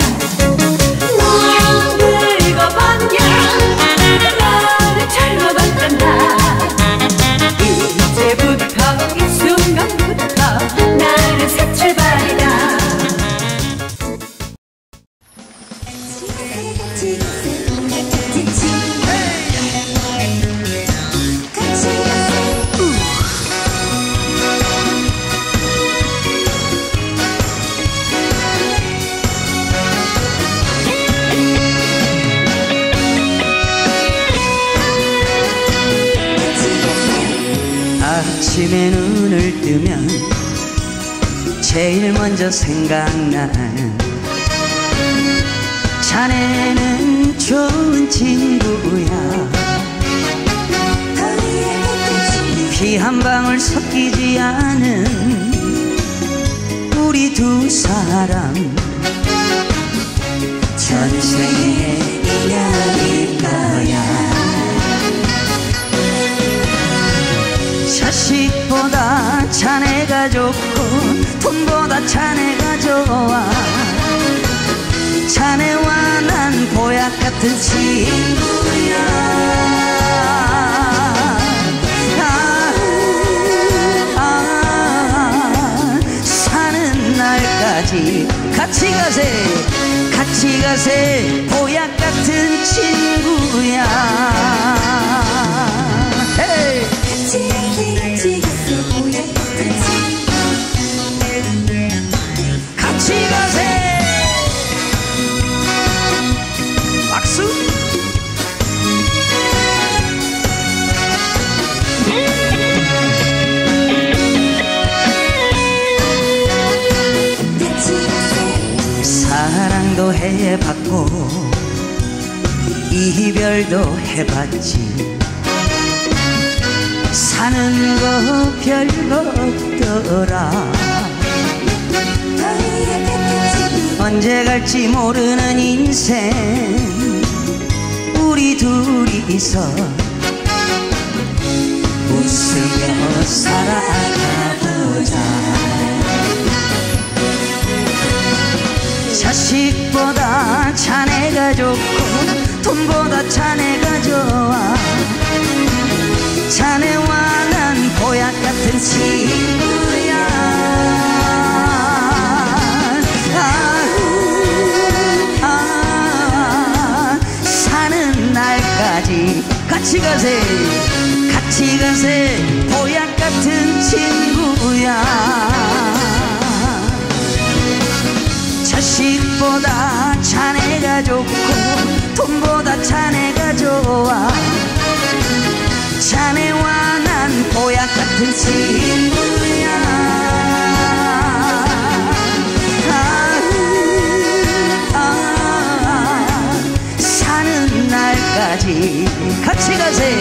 Bye. 아침에 눈을 뜨면 제일 먼저 생각나는 자네는 좋은 친구야. 피 한 방울 섞이지 않은 우리 두 사람. 전생의 돈보다 자네가 좋아. 자네와 난 보약 같은 친구야. 같이 가세 같이 가세. 보약 같은 친구야 해봤고 이별도 해봤지. 사는 거 별거 없더라. 언제 갈지 모르는 인생. 우리 둘이서 웃으며 살아가보자 자식보다 자네가 좋고 돈보다 자네가 좋아. 자네와 난 보약 같은 친구야. 아, 아, 사는 날까지 같이 가세. 같이 가세. 보약 같은 친구야 자식보다 자네가 좋고 돈보다 자네가 좋아. 자네와 난 보약 같은 친구야. 아, 아, 사는 날까지 같이 가세